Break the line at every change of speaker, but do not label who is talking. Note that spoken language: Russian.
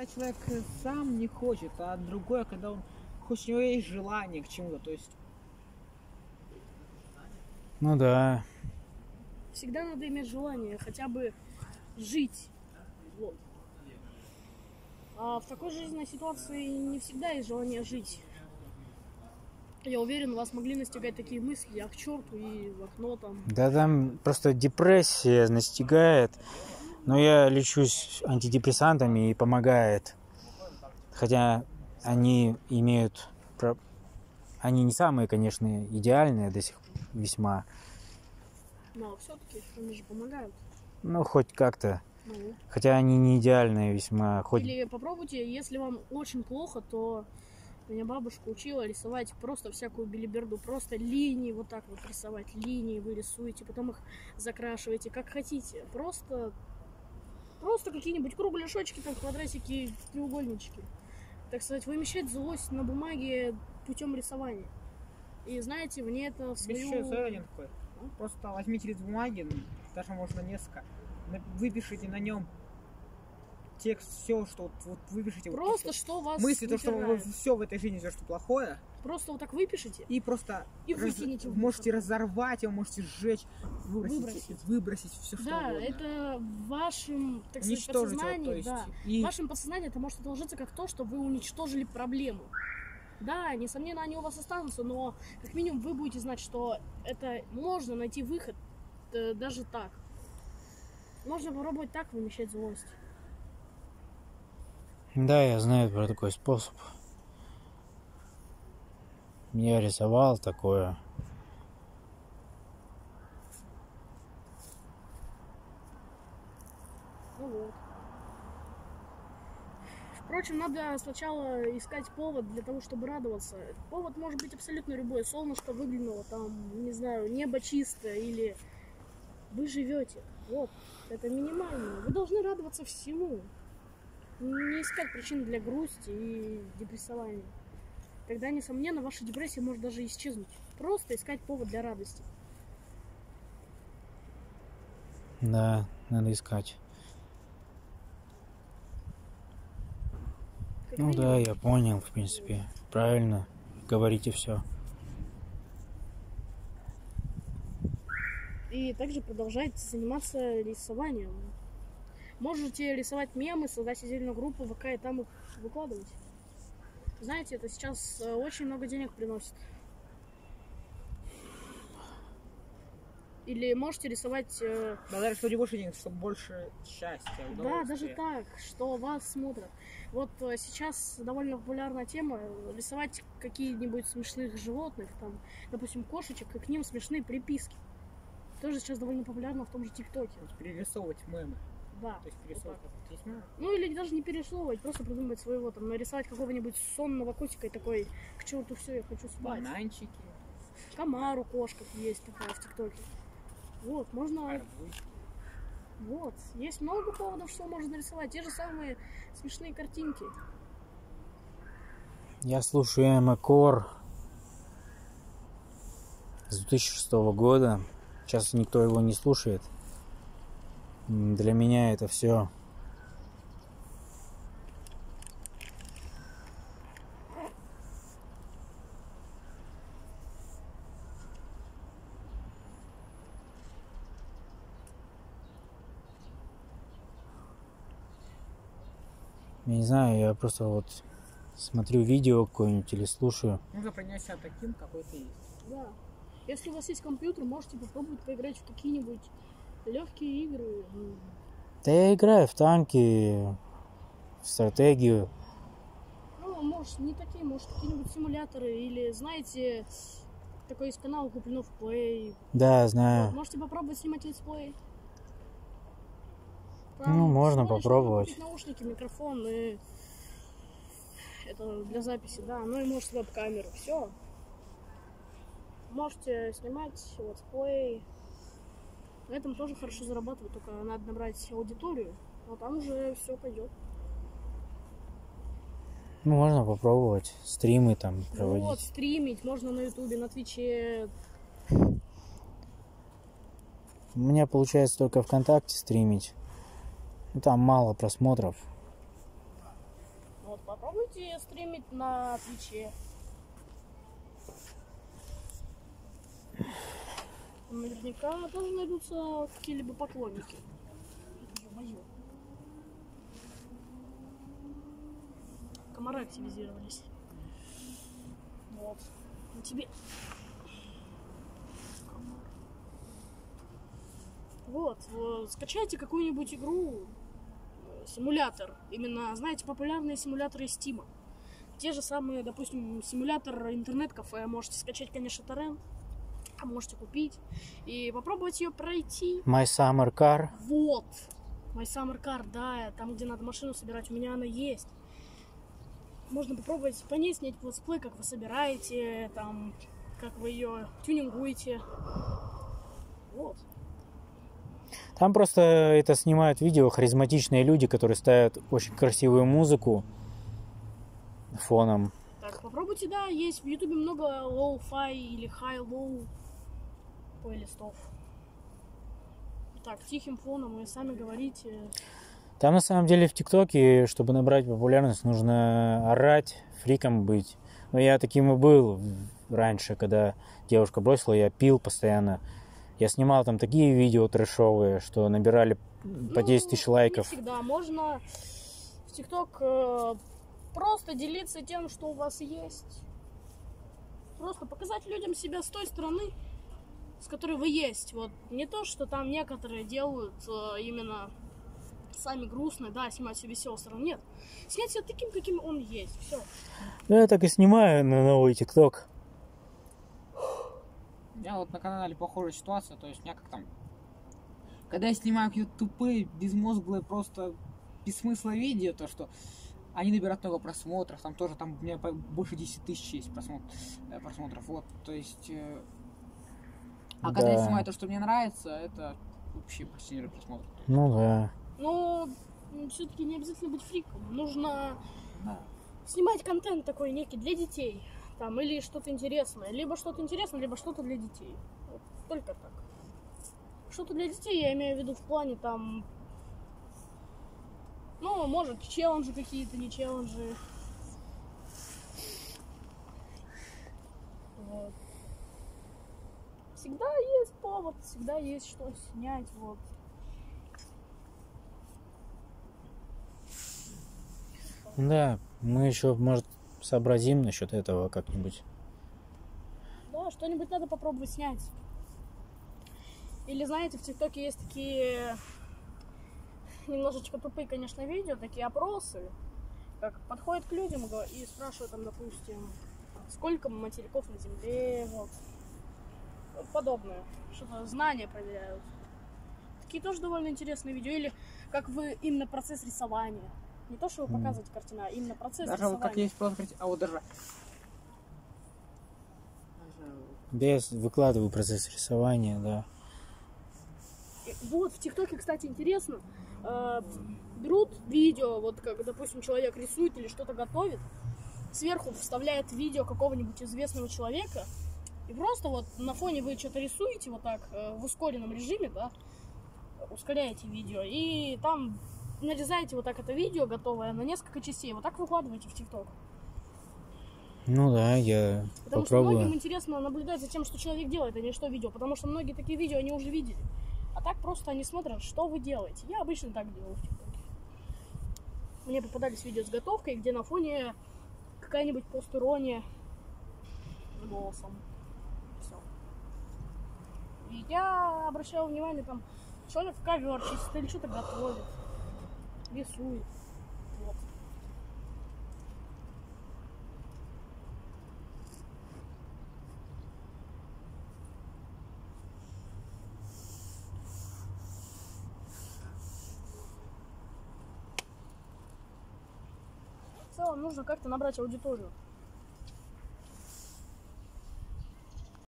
когда человек сам не хочет, а другое, когда он хоть у него есть желание к чему-то, то есть
Ну да.
Всегда надо иметь желание хотя бы жить. Вот. А в такой жизненной ситуации не всегда есть желание жить. Я уверен, вас могли настигать такие мысли, а к черту и в окно там.
Да там просто депрессия настигает. Но я лечусь антидепрессантами и помогает. Хотя они имеют... Они не самые, конечно, идеальные до сих весьма.
Но все-таки они же помогают.
Ну, хоть как-то.
Ну.
Хотя они не идеальные весьма. Хоть...
Или попробуйте, если вам очень плохо, то меня бабушка учила рисовать просто всякую билиберду, просто линии вот так вот рисовать, линии вы рисуете, потом их закрашиваете, как хотите. Просто, просто какие-нибудь кругляшочки, там, квадратики, треугольнички. Так сказать, вымещать злость на бумаге путем рисования. И знаете, мне это в
еще
свою...
совет один такой. Просто возьмите лист бумаги, ну, даже можно несколько, выпишите на нем текст, все, что вот, вот выпишите. вот то,
Просто
что-
что вас
мысли, то, что
напирает.
все в этой жизни, все, что плохое,
Просто вот так выпишите.
и просто
И
раз-
выкинете в
можете разорвать его, можете сжечь, выбросить,
Выбросить.
выбросить, все что
Да,
угодно.
это в вашем, так сказать,
его,
подсознании,
есть.
да.
И
В вашем подсознании это может отложиться как то, что вы уничтожили проблему. Да, несомненно, они у вас останутся, но как минимум вы будете знать, что это можно найти выход э, даже так. Можно попробовать так вымещать злость.
Да, я знаю про такой способ. Я рисовал такое.
Ну. Впрочем, надо сначала искать повод для того, чтобы радоваться. Повод может быть абсолютно любой. Солнышко выглянуло, там, не знаю, небо чистое или вы живете. Вот, это минимально. Вы должны радоваться всему. Не искать причин для грусти и депрессования. Тогда, несомненно, ваша депрессия может даже исчезнуть. Просто искать повод для радости.
Да, надо искать.
Как
Ну да, я понял, в принципе. Правильно. Говорите все.
И также продолжайте заниматься рисованием. Можете рисовать мемы, создать отдельную группу ВК и там их выкладывать. Знаете, это сейчас э, очень много денег приносит. Или можете рисовать, э,
да, даже что больше денег, чтобы больше счастья,
да, даже так, что вас смотрят. Вот э, сейчас довольно популярная тема рисовать какие-нибудь смешных животных, там, допустим, кошечек, и к ним смешные приписки. Тоже сейчас довольно популярно в том же ТикТоке.
Перерисовывать мемы.
Да.
То есть
вот
как есть мемы.
Ну или даже не перерисовывать, просто придумать своего, там, нарисовать какого-нибудь сонного котика и такой, к черту все, я хочу спать.
Бананчики,
Камару кошка есть такая в ТикТоке. Вот, можно,
арбузики.
вот, есть много поводов, что можно нарисовать. Те же самые смешные картинки.
Я слушаю Эмма Кор с 2006 года. Сейчас никто его не слушает. Для меня это все Я не знаю, я просто вот смотрю видео какое-нибудь или слушаю.
Нужно принять себя таким, какой ты есть.
Да. Если у вас есть компьютер, можете попробовать поиграть в какие-нибудь легкие игры. М,
Да я играю в танки, в стратегию.
Ну, может, не такие, может, какие-нибудь симуляторы. Или, знаете, такой есть канал Куплинов Play.
Да,
Вот,
знаю.
можете попробовать снимать let's play.
Ну, можно
всего лишь
попробовать.
наушники, микрофон и это для записи, да. Ну и может веб-камеру. Все. Можете снимать let's play. На этом тоже хорошо зарабатывать, только надо набрать аудиторию, а там уже все пойдет.
Ну, можно попробовать. Стримы там
Вот,
проводить.
стримить можно на Ютубе, на Твиче.
У меня получается только ВКонтакте стримить. Ну, там мало просмотров.
Попробуйте стримить на Твиче. Наверняка тоже найдутся какие-либо поклонники. Комары активизировались. Вот. На тебе. Вот, вот, скачайте какую-нибудь игру, э, симулятор. Именно, знаете, популярные симуляторы Steam'а. Те же самые, допустим, симулятор интернет-кафе. Можете скачать, конечно, торрент, можете купить и попробовать ее пройти.
My Summer Car.
Вот. My Summer Car, да, там, где надо машину собирать, у меня она есть. Можно попробовать по ней снять летсплей, как вы собираете, там, как вы ее тюнингуете. Вот.
Там просто это снимают видео харизматичные люди, которые ставят очень красивую музыку фоном.
Так, попробуйте, да, есть в Ютубе много low-fi или high-low плейлистов. Так, тихим фоном вы сами говорите.
Там на самом деле в ТикТоке, чтобы набрать популярность, нужно орать, фриком быть. Но я таким и был раньше, когда девушка бросила, я пил постоянно. Я снимал там такие видео трэшовые, что набирали по 10 тысяч
Ну,
лайков.
Не всегда. Можно в ТикТок э, просто делиться тем, что у вас есть. Просто показать людям себя с той стороны, с которой вы есть. Вот не то, что там некоторые делают э, именно сами грустные, да, снимать все веселую сторону. Нет. Снять себя таким, каким он есть. Все.
Ну, я так и снимаю на новый ТикТок.
У меня вот на канале похожая ситуация, то есть у меня как там... Когда я снимаю какие-то тупые, безмозглые, просто без смысла видео, то что они набирают много просмотров, там тоже, там у меня больше 10 тысяч есть просмотр, э, просмотров, вот, то есть... А когда я
Да.
снимаю то, что мне нравится, это вообще почти не просмотр.
Ну да.
Но все-таки не обязательно быть фриком. Нужно
Да.
снимать контент такой некий для детей. Там, или что-то интересное. Либо что-то интересное, либо что-то для детей. Вот, только так. Что-то для детей я имею в виду в плане там... Ну, может, челленджи какие-то, не челленджи. Вот. Всегда есть повод, всегда есть что снять, вот.
Да, мы еще, может, сообразим насчет этого как-нибудь.
Да, что-нибудь надо попробовать снять. Или знаете, в ТикТоке есть такие немножечко тупые, конечно, видео, такие опросы, как подходят к людям и спрашивают там, допустим, сколько материков на Земле, вот. Вот подобное. Что-то знания проверяют. Такие тоже довольно интересные видео. Или как вы именно процесс рисования. Не то, что вы показываете картина, а именно процесс
Даже вот
рисования.
как есть открыть- а вот даже... даже
Без выкладываю процесс рисования, да.
Вот, в ТикТоке, кстати, интересно, э, берут видео, вот как, допустим, человек рисует или что-то готовит, сверху вставляет видео какого-нибудь известного человека, и просто вот на фоне вы что-то рисуете вот так, э, в ускоренном режиме, да, ускоряете видео, и там нарезаете вот так это видео готовое на несколько частей, вот так выкладываете в ТикТок.
Ну да, я
Потому что
попробую.
многим интересно наблюдать за тем, что человек делает, а не что видео. Потому что многие такие видео они уже видели. А так просто они смотрят, что вы делаете. Я обычно так делаю в ТикТоке. Мне попадались видео с готовкой, где на фоне какая-нибудь постирония голосом. И я обращаю внимание, там, человек ковер чистит или что-то готовит, рисует. Вот. В нужно как-то набрать аудиторию.